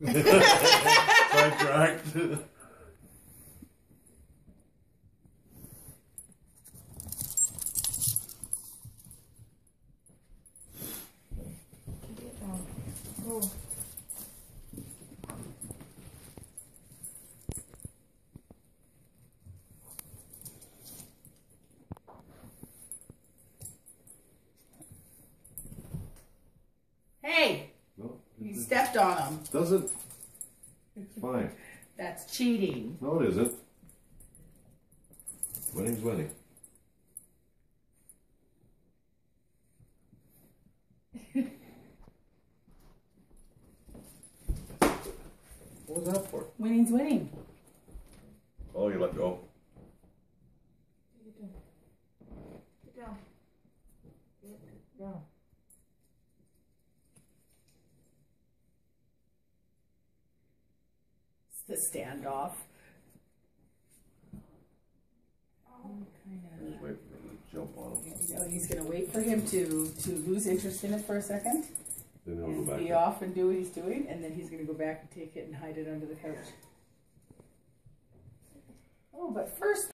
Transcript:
Sidetracked. Hey, stepped on them. doesn't. It's fine. That's cheating. No, it isn't. Winning's winning. what was that for? Winning's winning. Oh, you let go. Get down. Get down. It's the standoff. Just wait for him to jump on him. He's gonna wait for him to, to lose interest in it for a second Then he'll and go back. be up. off and do what he's doing, and then he's gonna go back and take it and hide it under the couch. Oh, but first